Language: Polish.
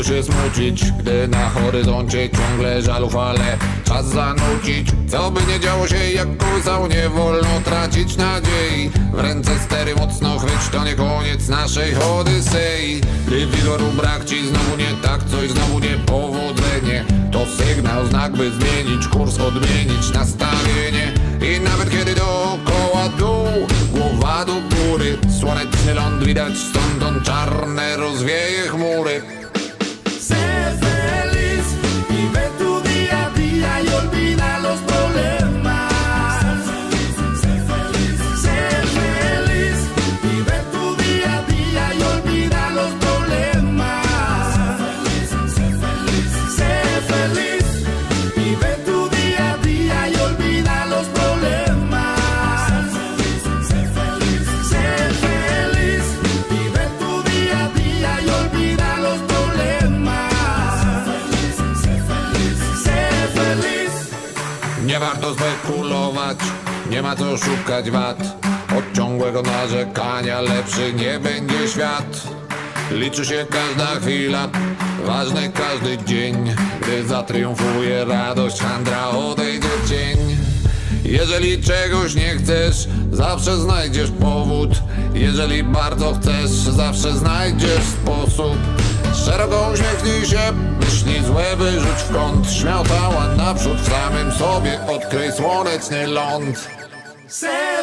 Czego się smucić, gdy na horyzoncie ciągle żalu fale Czas zanucić, co by nie działo się jak kołysał Nie wolno tracić nadziei. W ręce stery mocno chwyć, to nie koniec naszej Odysei. Gdy wigoru brak ci znowu nie tak, coś znowu nie powodzenie To sygnał, znak by zmienić kurs, odmienić nastawienie. I nawet kiedy dookoła dół, głowa do góry Słoneczny ląd widać stąd czarne rozwieje chmury warto spekulować, nie ma co szukać wad. Od ciągłego narzekania lepszy nie będzie świat. Liczy się każda chwila, ważny każdy dzień. Gdy zatriumfuje radość, handra odejdzie cień jeżeli czegoś nie chcesz, zawsze znajdziesz powód. Jeżeli bardzo chcesz, zawsze znajdziesz sposób Szeroko uśmiechnij się, myśli złe wyrzuć w kąt Śmiał naprzód w samym sobie, odkryj słoneczny ląd feliz.